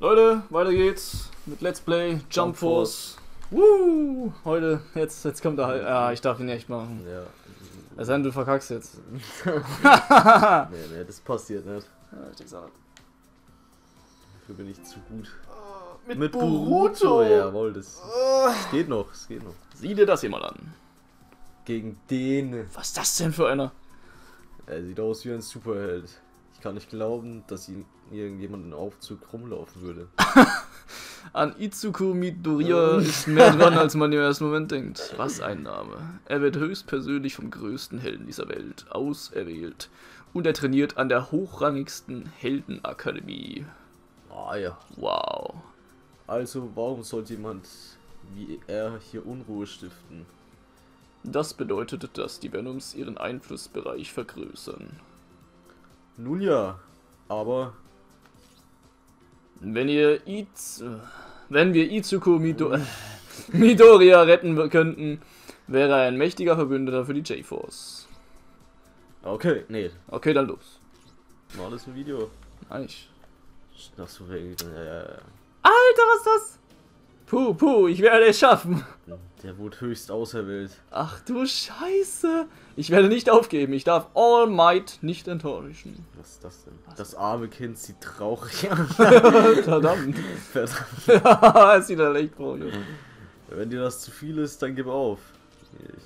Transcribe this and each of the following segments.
Leute, weiter geht's mit Let's Play Jump, Jump Force. Woo! Heute, jetzt, jetzt kommt er halt. Ja, ich darf ihn echt machen. Ja. Es sei denn, du verkackst jetzt. nee, nee, das passiert nicht. Ja, ich denke auch. Dafür bin ich zu gut. Mit, Mit Boruto! Boruto, jawohl, das, das geht noch, das geht noch. Sieh dir das hier mal an. Gegen den. Was ist das denn für einer? Er sieht aus wie ein Superheld. Ich kann nicht glauben, dass ihn irgendjemand in Aufzug rumlaufen würde. An Itsuko Midoriya ist mehr dran, als man im ersten Moment denkt. Was ein Name. Er wird höchstpersönlich vom größten Helden dieser Welt auserwählt. Und er trainiert an der hochrangigsten Heldenakademie. Ah ja. Wow. Also, warum sollte jemand wie er hier Unruhe stiften? Das bedeutet, dass die Venoms ihren Einflussbereich vergrößern. Nun ja, aber Wenn ihr Iz wenn wir Itsuko Mido Midoriya retten könnten, wäre er ein mächtiger Verbündeter für die J-Force. okay, nee, Okay, dann los. war das ein Video? Eigentlich. Ach so, wegen, ja. Alter, was ist das? Puh, puh, ich werde es schaffen. Der wurde höchst auserwählt. Ach du Scheiße. Ich werde nicht aufgeben. Ich darf All Might nicht enttäuschen. Was ist das denn? Das arme Kind sieht traurig aus. Verdammt. Verdammt. es sieht halt echt traurig aus. Wenn dir das zu viel ist, dann gib auf. Ich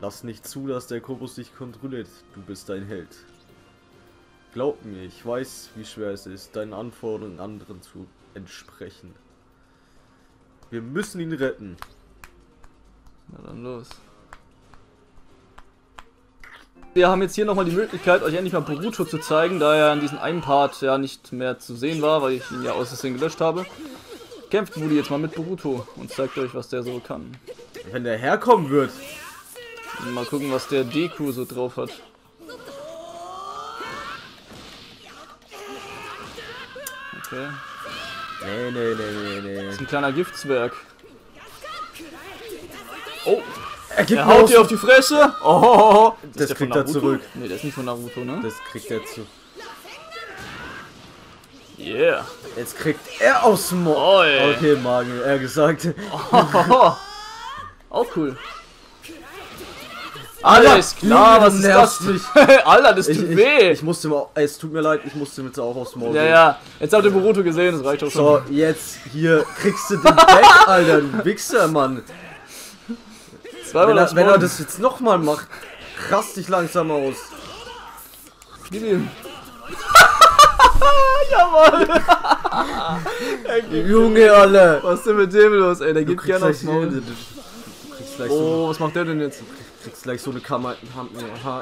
lass nicht zu, dass der Kobus dich kontrolliert. Du bist ein Held. Glaub mir, ich weiß, wie schwer es ist, deinen Anforderungen anderen zu entsprechen. Wir müssen ihn retten. Na dann los. Wir haben jetzt hier nochmal die Möglichkeit, euch endlich mal Boruto zu zeigen, da er in diesem einen Part ja nicht mehr zu sehen war, weil ich ihn ja aus Versehen gelöscht habe. Kämpft Woody jetzt mal mit Boruto und zeigt euch, was der so kann. Wenn der herkommen wird. Mal gucken, was der Deku so drauf hat. Okay. Nee, nee, nee, nee, nee. Das ist ein kleiner Giftzwerg. Oh, Er gibt er haut dir auf die Fresse. Oh, ist Das der von kriegt er zurück. Nee, der ist nicht von Naruto, ne? Das kriegt er zu. Yeah. Jetzt kriegt er aus dem Oh, ey. Okay, Magen, er gesagt. Auch cool. Alles klar, was ist das? mich. Alter, das tut Ich, ich, weh. ich musste mal. Es tut mir leid, ich musste mit auch aufs Maul. ja, gehen. ja. Jetzt habt ihr Boruto gesehen, das reicht doch So, schon. jetzt hier kriegst du den weg, Alter, du Wichser, Mann. Wenn er, wenn er das jetzt nochmal macht, rast dich langsam aus. Gib ihm. Gibt- Junge, Alter. Was ist denn mit dem los, ey? Der kriegst gerne aufs Maul. So, Oh, was macht der denn jetzt? Kriegst gleich so eine Kammer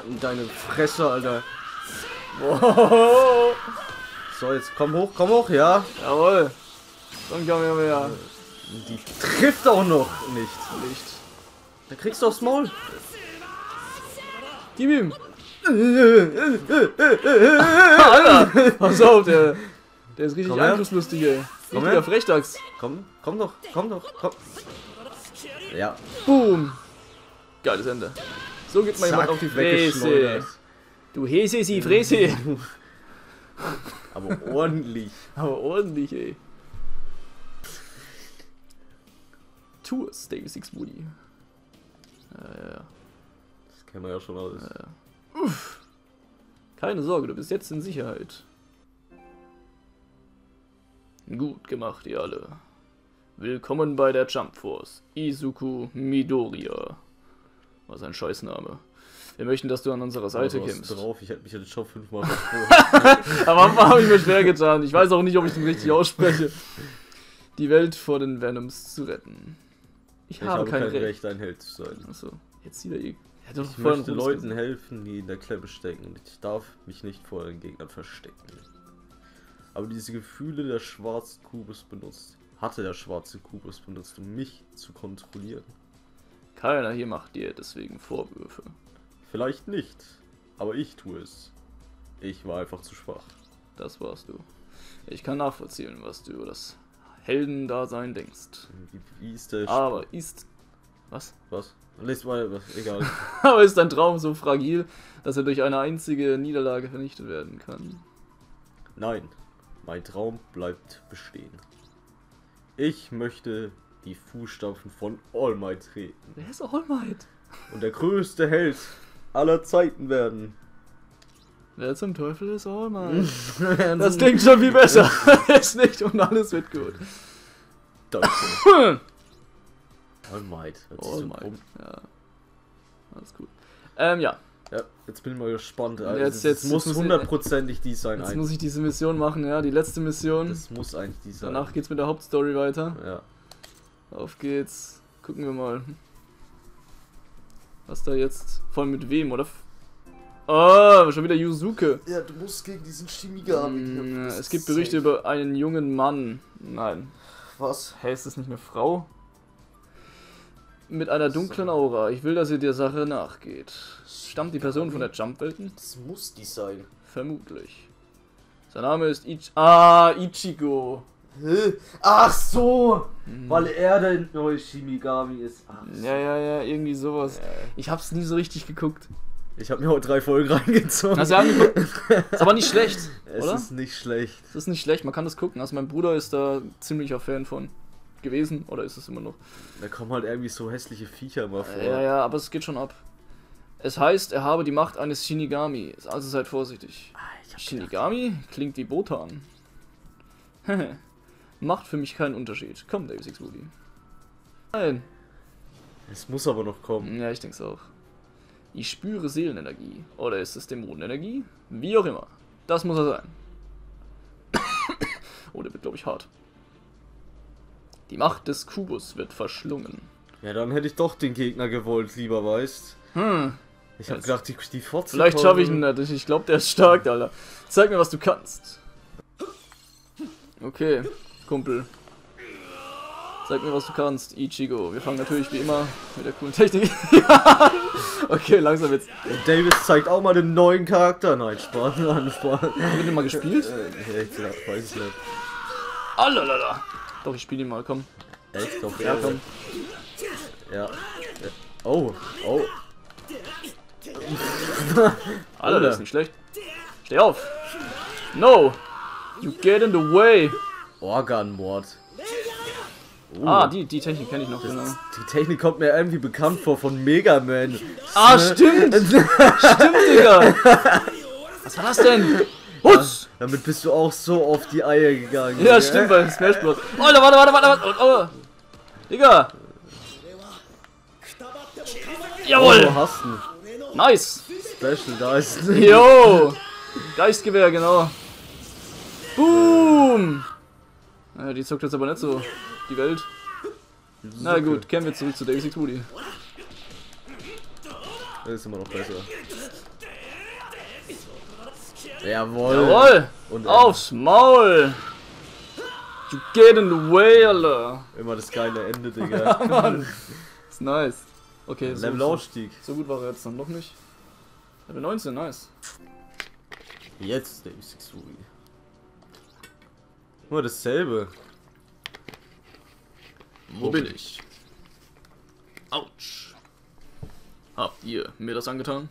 in, deine Fresse, Alter. So, jetzt komm hoch, komm hoch, ja. Jawohl. Dann wir her. Die trifft auch noch nicht. Nicht. Da kriegst du aufs Maul. Gib ihm. Alter, pass auf, der, der ist richtig Komm angriffslustig, ey. Komm her. Frechdachs. Komm, komm doch, komm doch, komm. Ja, Boom. Geiles Ende. So gibt man jemand zack, auf die. Fresse. Du Hese, sie Fresse. Aber ordentlich. Aber ordentlich, ey. Tu es, Davy Six Woody. Ja, ja, ja. Das kennen wir ja schon alles. Keine Sorge, du bist jetzt in Sicherheit. Gut gemacht, ihr alle. Willkommen bei der Jump Force. Izuku Midoriya. Was ein Scheißname. Wir möchten, dass du an unserer Seite Also, kämpfst. drauf, ich hätte mich jetzt schon fünfmal versprochen. Aber am Anfang habe ich mir schwer getan. Ich weiß auch nicht, ob ich den richtig ausspreche. Die Welt vor den Venoms zu retten. Ich, Ich habe, kein, Recht. Recht, ein Held zu sein. Achso, jetzt wieder eh. Er hat doch Ich möchte Leuten gesagt. helfen, die in der Klemme stecken. Und ich darf mich nicht vor den Gegnern verstecken. Aber diese Gefühle der schwarzen Kubus benutzt, hatte der schwarze Kubus benutzt, um mich zu kontrollieren. Keiner hier macht dir deswegen Vorwürfe. Vielleicht nicht, aber ich tue es. Ich war einfach zu schwach. Das warst du. Ich kann nachvollziehen, was du über das Heldendasein denkst. Wie, ist der... Aber ist. Was? Was? Lest mal, was, egal. Aber ist dein Traum so fragil, dass er durch eine einzige Niederlage vernichtet werden kann? Nein. Mein Traum bleibt bestehen. Ich möchte die Fußstapfen von All Might treten Wer ist All Might? und der größte Held aller Zeiten werden. Wer zum Teufel ist All Might? Das klingt schon viel besser. ist nicht und alles wird gut. Danke. All Might. All so Might. Ja. Alles gut. Ähm, ja. Ja, jetzt bin ich mal gespannt. Also Jetzt- jetzt- muss hundertprozentig die sein. Jetzt ein- muss ich diese Mission machen, ja. Die letzte Mission. das muss eigentlich die sein. Danach geht's mit der Hauptstory weiter. Ja. Auf geht's. Gucken wir mal. Was da jetzt. Vor allem mit wem, oder? Oh, schon wieder Yuzuke. ja, du musst gegen diesen Mm, es gibt Berichte über einen jungen Mann. Nein. Was? Hä, ist das nicht eine Frau? Mit einer dunklen Aura. Ich will, dass ihr der Sache nachgeht. Stammt die Person von der Jump-Welten? Das muss die sein. Vermutlich. Sein Name ist Ich... Ah, Ichigo. Ach so! Weil er der neue Shimigami ist. So. Ja, ja, ja, irgendwie sowas. Ich hab's nie so richtig geguckt. Ich habe mir heute drei Folgen reingezogen. Hast du angeguckt? Ist aber nicht schlecht, es oder? ist nicht schlecht. Das ist nicht schlecht, man kann das gucken. Also mein Bruder ist da ziemlicher Fan von gewesen, oder ist es immer noch? Da kommen halt irgendwie so hässliche Viecher mal vor. Ja, ja, aber es geht schon ab. Es heißt, er habe die Macht eines Shinigami, also seid vorsichtig. Ah, hab gedacht, Shinigami klingt wie Botan. Macht für mich keinen Unterschied. Komm, Davis X Woody. Nein. es muss aber noch kommen. Ja, ich denke es auch. Ich spüre Seelenenergie. Oder ist es Dämonenenergie? Wie auch immer. Das muss er sein. oh, der wird, glaube ich, hart. Die Macht des Kubus wird verschlungen. Ja, dann hätte ich doch den Gegner gewollt, lieber weißt. Hm, Ich habe gedacht, die, die Fotze vielleicht schaffe ich ihn nicht. Ich glaube, der ist stark, Alter. Zeig mir, was du kannst. Okay, Kumpel. Zeig mir, was du kannst, Ichigo. Wir fangen natürlich wie immer mit der coolen Technik an. okay, langsam jetzt. Davis zeigt auch mal den neuen Charakter. Nein, Spaß, nein, Spaß. Haben wir den mal gespielt? Äh, ja, ich glaub, weiß ich nicht. Alalala. Doch, ich spiele ihn mal, komm. Echt? Doch, Ja, komm. Ja. ja. Oh, oh. Alter, das ist nicht schlecht. Steh auf. No. You get in the way. Organmord. Oh, Ah, die, die Technik kenne ich noch, genau. die Technik kommt mir irgendwie bekannt vor von Mega Man. Ah, stimmt. Stimmt, Digga. Was war das denn? Hutz. Damit bist du auch so auf die Eier gegangen. Ja, gell? stimmt, bei Smash Bros. Alter, warte, warte, warte, warte. Oh, oh. Digga. Oh, Jawohl. du hast ein Nice. Special, da ist Yo. Geistgewehr, genau. Boom. Naja, die zockt jetzt aber nicht so. Die Welt. Na gut, kehren wir zurück zu Daisy Tudi. Das ist immer noch besser. Jawohl. Jawohl. Und Aufs Maul. You get in the way, Alter. Immer das geile Ende, Digga. Mann. Ist nice. Okay, so, Level so, gut war er jetzt dann noch nicht. Level 19, nice. Jetzt der Sixuri. Nur dasselbe. Wo bin ich? Autsch. Habt ihr mir das angetan?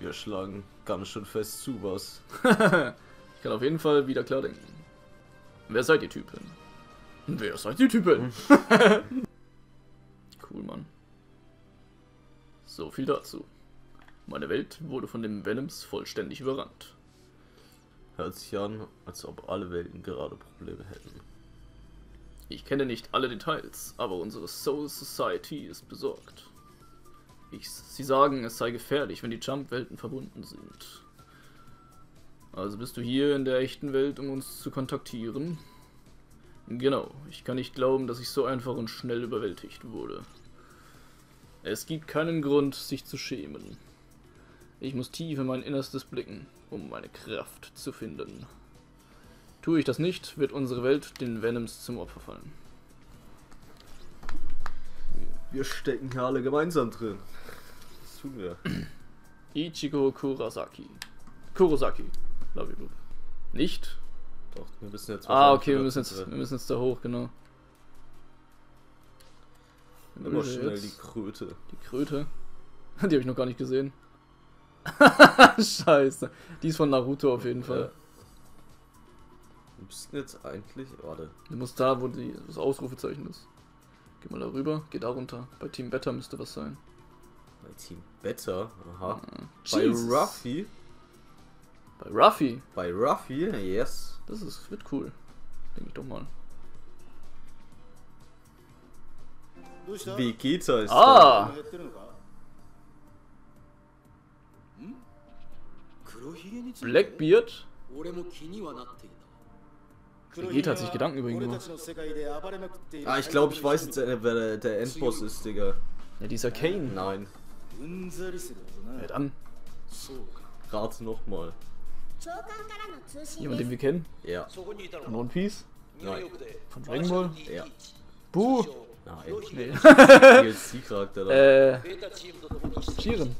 Wir schlagen ganz schön fest zu, was. Ich kann auf jeden Fall wieder klar denken. Wer seid ihr Typen? Wer seid ihr Typen? cool, Mann. So viel dazu. Meine Welt wurde von den Venoms vollständig überrannt. Hört sich an, als ob alle Welten gerade Probleme hätten. Ich kenne nicht alle Details, aber unsere Soul Society ist besorgt. Ich, sie sagen, es sei gefährlich, wenn die Jump-Welten verbunden sind. Also bist du hier in der echten Welt, um uns zu kontaktieren? Genau, ich kann nicht glauben, dass ich so einfach und schnell überwältigt wurde. Es gibt keinen Grund, sich zu schämen. Ich muss tief in mein Innerstes blicken, um meine Kraft zu finden. Tue ich das nicht, wird unsere Welt den Venoms zum Opfer fallen. Wir stecken hier alle gemeinsam drin. Das tun wir. Ichigo Kurosaki. Kurosaki. Love you, Nicht? Doch, wir müssen jetzt Ah, okay, wir müssen, jetzt, wir müssen jetzt da hoch, genau. Immer er schnell jetzt? die Kröte. Die Kröte. Die habe ich noch gar nicht gesehen. Scheiße. Die ist von Naruto auf jeden Fall. Wo bist jetzt eigentlich? Warte. Du musst da, wo die, das Ausrufezeichen ist. Geh mal da rüber, geh da runter. Bei Team Better müsste was sein. Bei Team Better. Aha. Ah, Bei. Ruffy. Bei Ruffy. Bei Ruffy, yes. Das ist, wird cool. Denke ich doch mal. Vegeta ist Ah! Blackbeard? Vegeta hat sich Gedanken über ihn gemacht. Ah, ich glaube, ich weiß jetzt, äh, wer der, der Endboss ist, Digga. Ja, dieser Kane. Nein. Ja, dann. Rate nochmal. Jemand, den wir kennen? Ja. Von One Piece? Nein. Von Dragon Ball? Ja. Buh! Nein. Nee. DLC-Charakter da. äh. Jiren.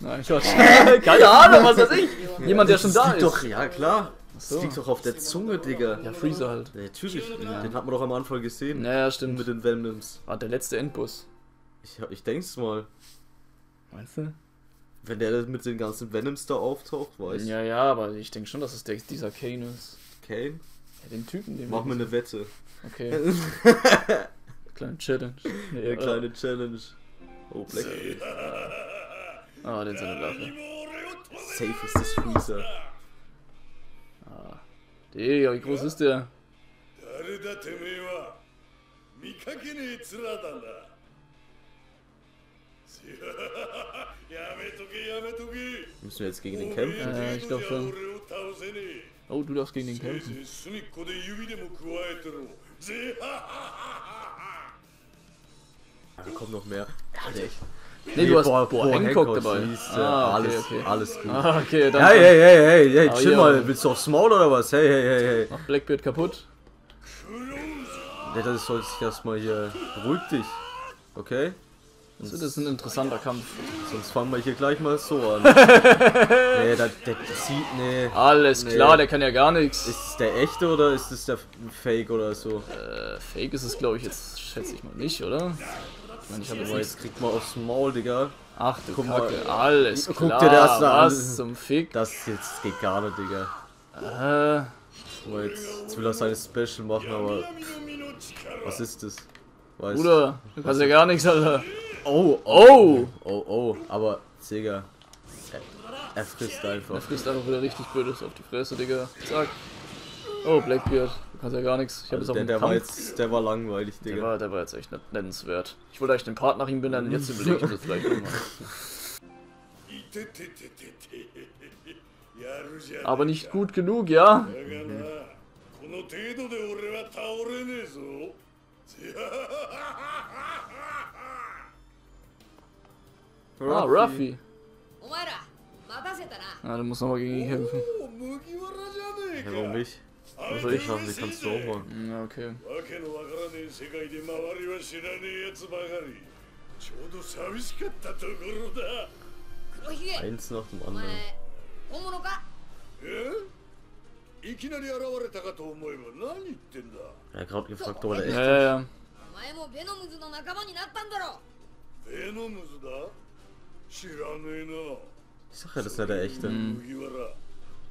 Nein, Quatsch. Keine Ahnung, was weiß ich. Jemand, der schon Das da liegt ist. doch, ja klar. Das so. liegt doch auf der Zunge, Digga. Ja, Freezer halt. Ja, natürlich. Den hat man doch am Anfang gesehen. Naja, Mit stimmt. den Venoms. War der letzte Endboss. Ich, ich denk's mal. Meinst du? Wenn der mit den ganzen Venoms da auftaucht, weiß Ja, ja, aber ich denke schon, dass es der, dieser Kane ist. Kane, Ja, den Typen, den mach wir- mir eine Wette. Okay. Kleine Challenge. Nee, Eine kleine Challenge. Oh, Black. Ah, oh, den seine Waffe. Safe ist das Freezer. Ah. Digga, wie groß ist der? Müssen wir jetzt gegen den kämpfen? Äh, ich glaube schon. Oh, du darfst gegen den kämpfen. Ah, da kommt noch mehr. Herrlich. Nee, du hast boah, Boah, Hancock Hancock dabei. du. Ah, okay, alles, okay. alles gut. Ah, okay, dann Hey, hey, hey, hey, hey, Ah, chill ja. mal. Willst du aufs Maul oder was? Hey, hey, hey, hey. Mach Blackbeard kaputt. Ja, das soll sich erstmal hier. Beruhig dich. Okay? Das ist ein interessanter Kampf. Sonst fangen wir hier gleich mal so an. nee, der, der sieht. Nee. Alles Nee. klar, der kann ja gar nichts. Ist es der echte oder ist es der Fake oder so? Äh, Fake ist es, glaube ich, jetzt schätze ich mal nicht, oder? Meine, ich habe jetzt Aber nichts. jetzt kriegt man aufs Maul, Digga. Ach du Guck mal. Kacke, alles Guck klar. dir das an. Was zum Fick? Das jetzt geht gar nicht, Digga. Äh, Guck mal, jetzt, jetzt will er seine Special machen, aber was ist das? Weiß. Bruder, du kannst ja gar nichts, Alter. Oh, Oh! oh, oh, aber, Digga. Er, er frisst Er einfach. frisst einfach wieder richtig Böses auf die Fresse, Digga. Zack. Oh, Blackbeard, kannst ja gar nichts. Ich habe also es auch der, der war jetzt, der war langweilig, Digga. Der war, der war jetzt echt nennenswert. Ich wollte eigentlich den Part nach ihm benennen, jetzt überlege ich das vielleicht nochmal. Aber nicht gut genug, ja? Mhm. ah, Ruffy. Ah, du musst nochmal gegen ihn kämpfen. Ja, warum nicht? Also ich Schaffen, die kannst du auch machen. Hm, Ja, okay. わけのわからねえ世界で周りは知らねえやつばかりちょうど寂しかったところだ黒ひげ Eins nach dem お anderen. 前本物かえいきなり現れたかと思えば何言ってんだ Er hat gerade gefragt, ob er der Ja, echt ja, ja. お前もベノムズの仲間になったんだろベノムズだ知らねえな Ich sag ja, das ist ja der echte. 麦わら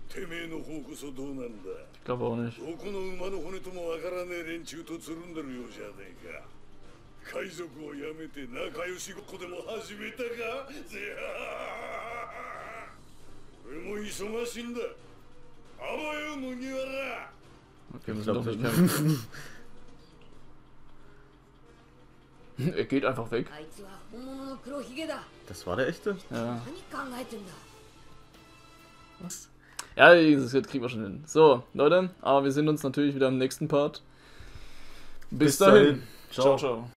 てめえの方こそどうなんだ？Ich glaube auch nicht. どこの馬の骨ともわからねえ連中とつるんでるようじゃねえか海賊をやめて仲良しごっこでも始めたか？ぜあ俺も忙しいんだあばよ麦わら Okay, wir Ich müssen glaub, doch nicht das- kämpfen. er geht einfach weg. あいつは本物の黒ひげだ Das war der echte? Ja. 何考えてんだ？Ja, das kriegen wir schon hin. So, Leute, aber wir sehen uns natürlich wieder im nächsten Part. Bis, Bis dahin. dahin. ciao. Ciao. ciao.